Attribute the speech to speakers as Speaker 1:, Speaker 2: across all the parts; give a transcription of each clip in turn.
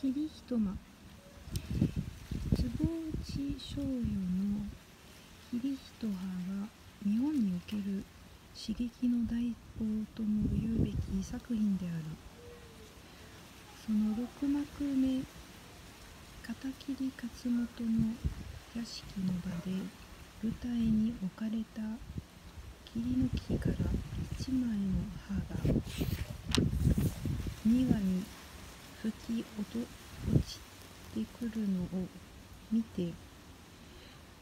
Speaker 1: 霧一間坪内逍遙の霧一葉は日本における刺激の大王とも言うべき作品である。その六幕目片桐勝元の屋敷の場で舞台に置かれた桐の木から一枚の葉が庭に吹き落と落ちてくるのを見て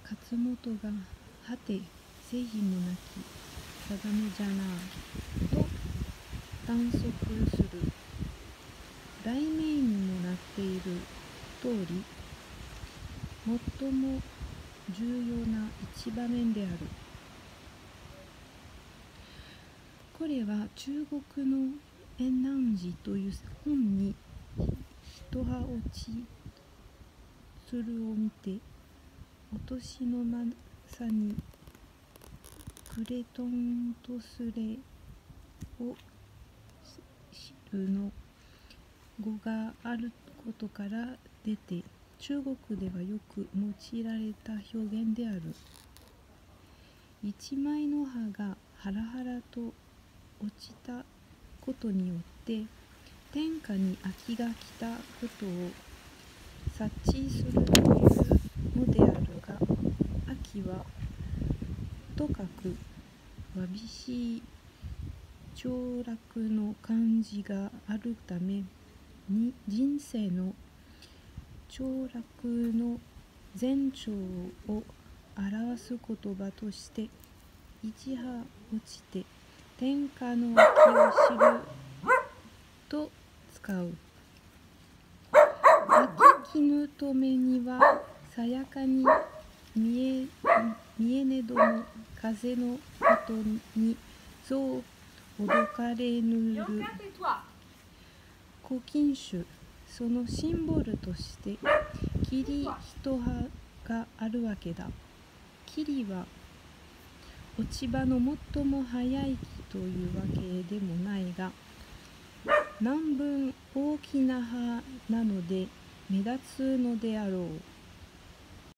Speaker 1: 勝本が「はて製品もなき定めじゃなぁ」と短足する。題名にもなっている通り最も重要な一場面である。これは中国の「円南寺」という本に一葉落ちするを見てお年のまさにクレトンとスレを知るの。語があることから出て中国ではよく用いられた表現である。一枚の葉がハラハラと落ちたことによって天下に秋が来たことを察知するというのであるが秋はとかくわびしい凋落の感じがあるために人生の凋落の前兆を表す言葉として一葉落ちて天下の秋を知ると使う。秋絹とめにはさやかに見え見えねども風の音にぞうどかれぬる。古今種そのシンボルとして霧一葉があるわけだ。霧は落ち葉の最も早い木というわけでもないが何分大きな葉なので目立つのであろう。